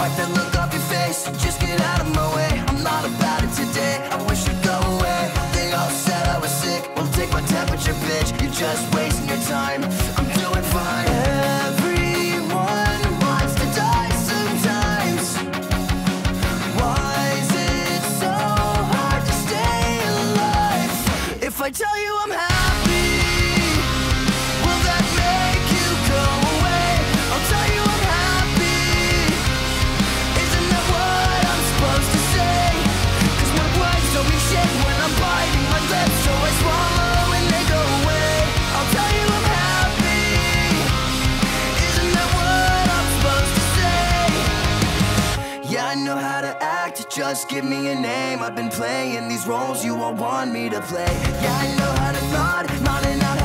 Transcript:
Wipe that look off your face, just get out of my way. I'm not about it today, I wish you'd go away. They all said I was sick, well, take my temperature, bitch. You're just wasting your time. I'm doing fine. Everyone wants to die sometimes. Why is it so hard to stay alive? If I tell you I know how to act, just give me a name. I've been playing these roles you all want me to play. Yeah, I know how to nod, not